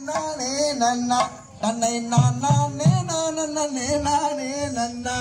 நானே நன்னா. தன்னை நான் நானே நான் நன்னே நானே நன்னா.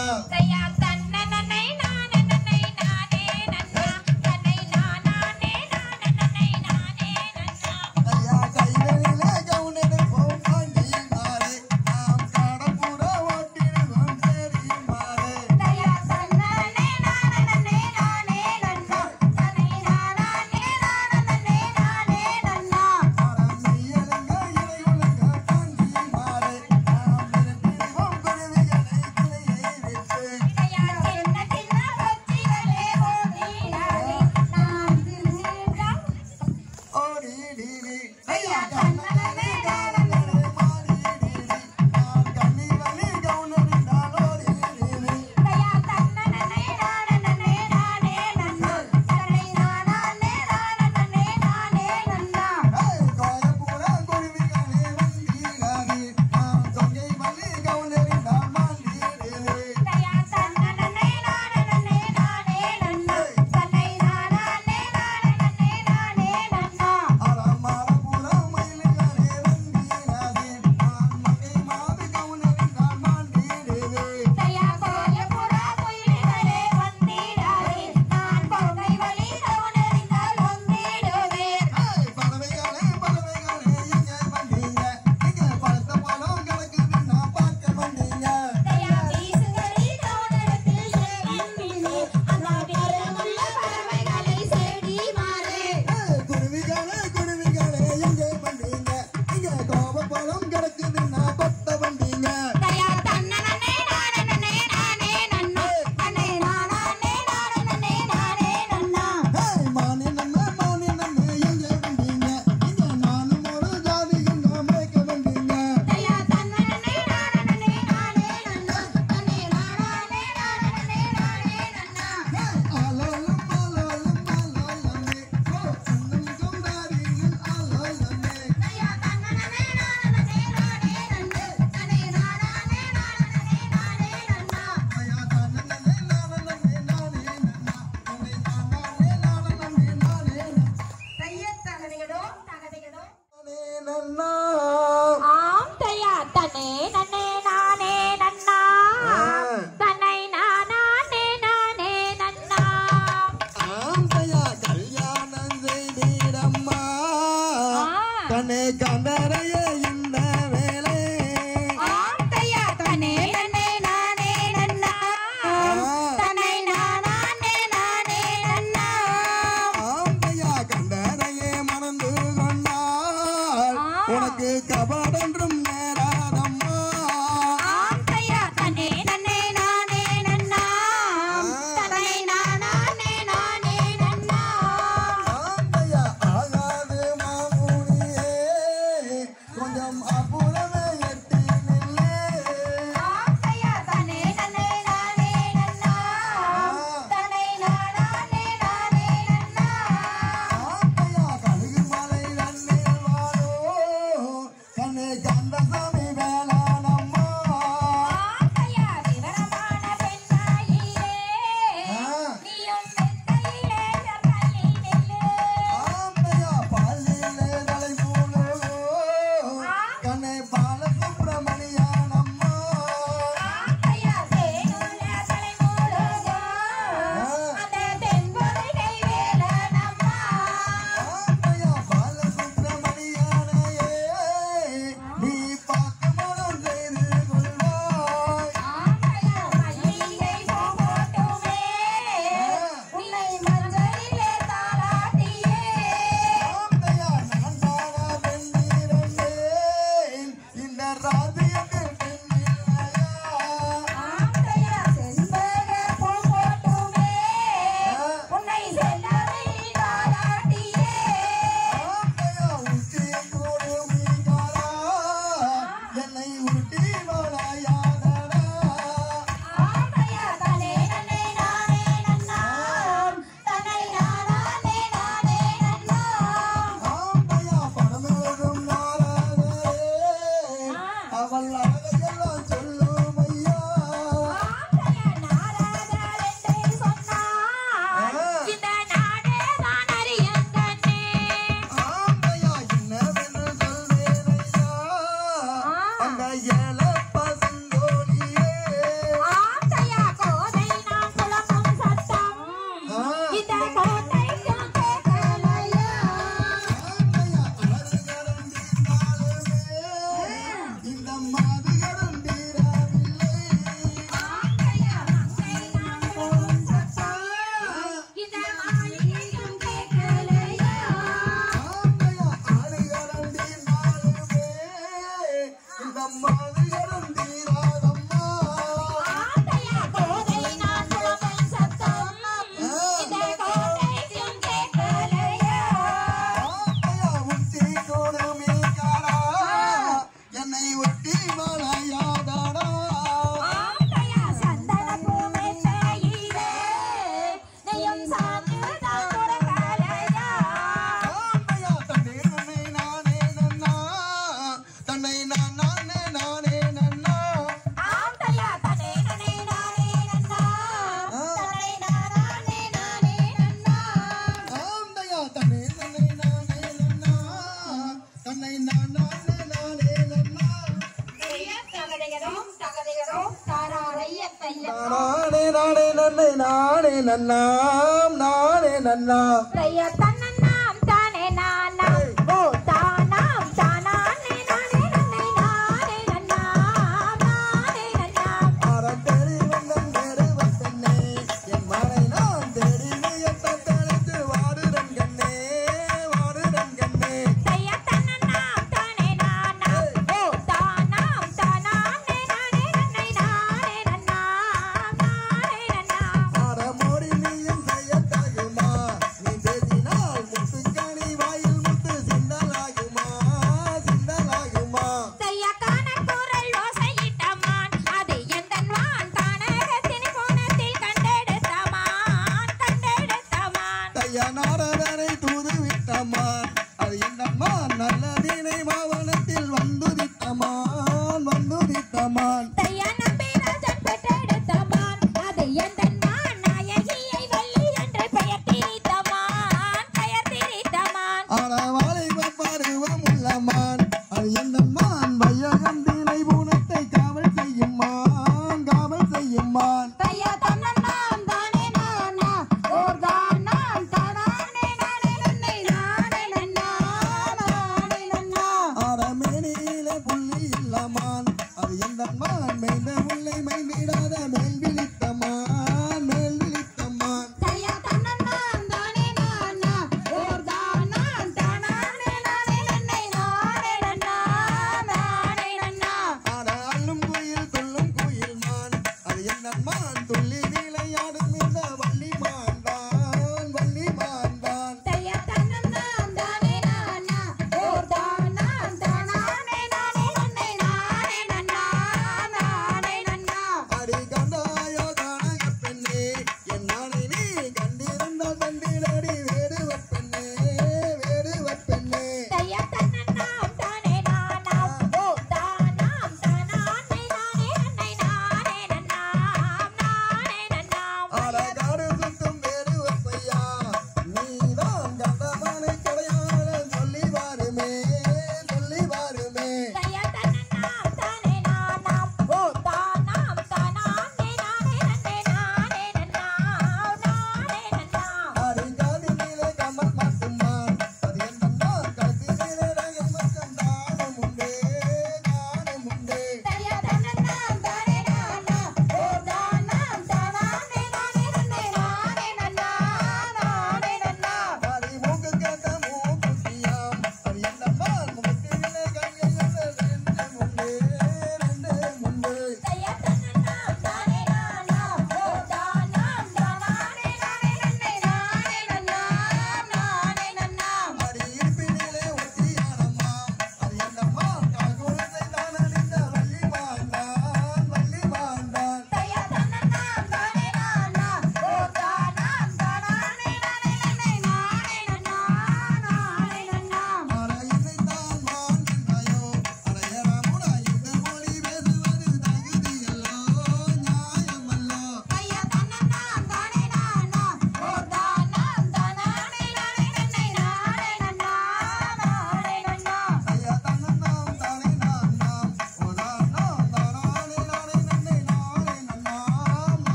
நல்ல நினைவாவனத்தில் வந்து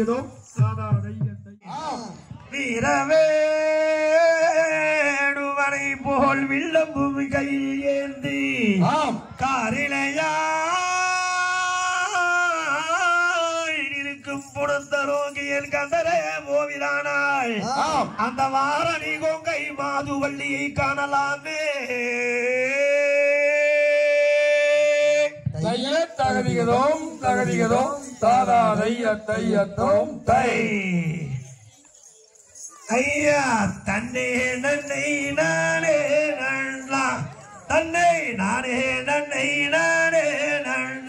தகதிகதோம் தாதா தைய தைய வீரவேடுவனை போல் வில்லம் பூமி கையில் ஏந்தி காரிலையாய் இருக்கும் புடந்தரோகியன் கந்தரே போவிதானாய் அந்த வாரணி கொங்கை மாதுவள்ளியை காணலாமே. தகதிகதோம் தகதிகதோம். தையத்தோம் தை ஐயா தன்னே நன்னை நானே நன்றா தன்னை நானே நன்னை நானே நன்றா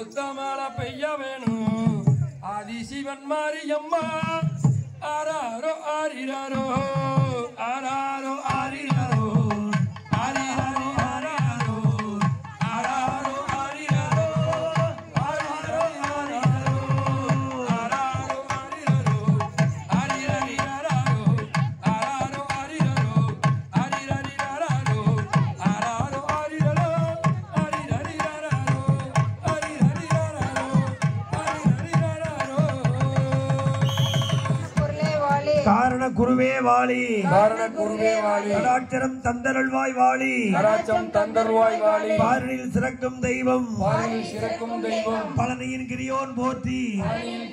உத்தமழை பெய்ய வேணும். ஆதிசிவன் மாரியம்மா. ஆராரோ ஆரிரோ ஆராரோ ஆரிரோ ஆரிரோ குருவே வாழி. காரண குருவே வாழி. கடாட்சரம் தந்தருள்வாய் வாழி. தந்தருவாய் வாழி. பாரணியில் சிறக்கும் தெய்வம். சிறக்கும் தெய்வம். பழனியின் கிரியோன் போற்றி.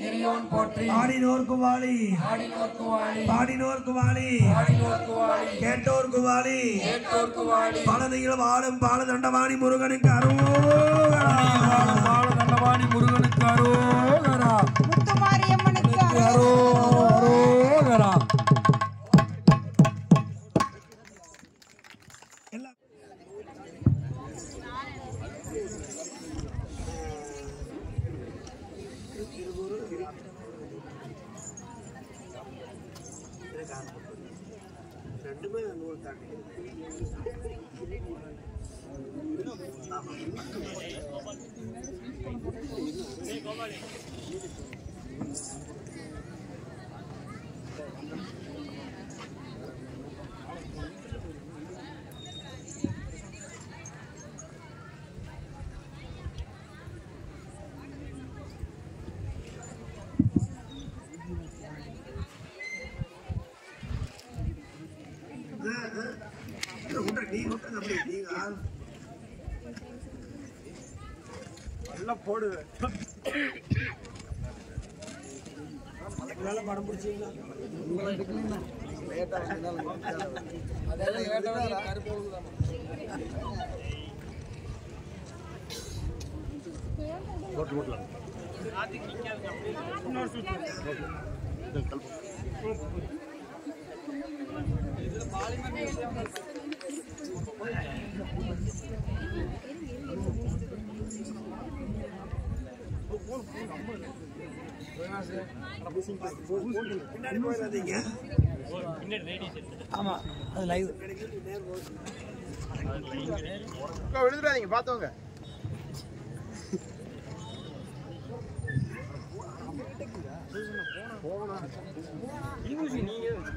கிரியோன் போற்றி. ஆடினோர்க்கு வாழி. ஆடினோர்க்கு வாழி. பாடினோர்க்கு வாழி. ஆடினோர்க்கு வாழி. கேட்டோர்க்கு வாழி. கேட்டோர்க்கு வாழி. பழனியில் வாழும் பாலதண்டவாணி முருகனுக்கு அருகோகரா. தண்டவாணி முருகனுக்கு அரோகரா. ஆமா அது லைவ் விழுந்துடாதீங்க பார்த்தவங்க யாராவது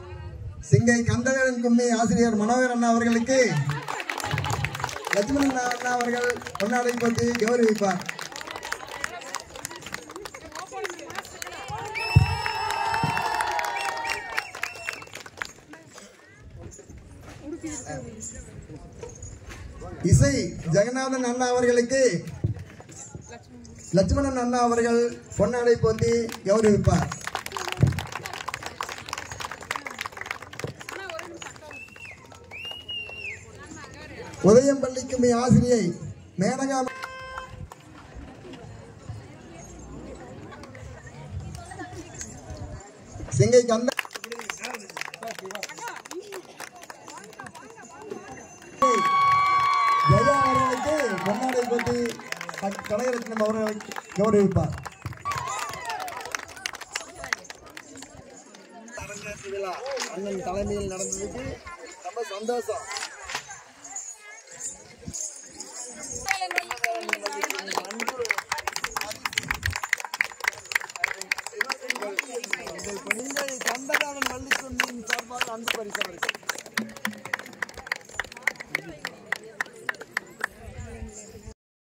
சிங்கை கந்தவேலன் கும்மி ஆசிரியர் மனோகர் அண்ணா அவர்களுக்கு லட்சுமணன் அண்ணா அவர்கள் பொன்னாடை போட்டு கௌரவிப்பார். இசை ஜெகநாதன் அண்ணா அவர்களுக்கு லட்சுமணன் அண்ணா அவர்கள் பொன்னாடை போத்தி கௌரவிப்பார். உதயம்பள்ளிக்கு மே ஆசிரியை மேனகா சிங்கை கந்த ஜெயா அவர்களுக்கு பொன்னாடை போட்டி கனகரத்னம் அவர்களை கௌரவிப்பார். விழா அண்ணன் தலைமையில் நடந்ததுக்கு ரொம்ப சந்தோஷம்.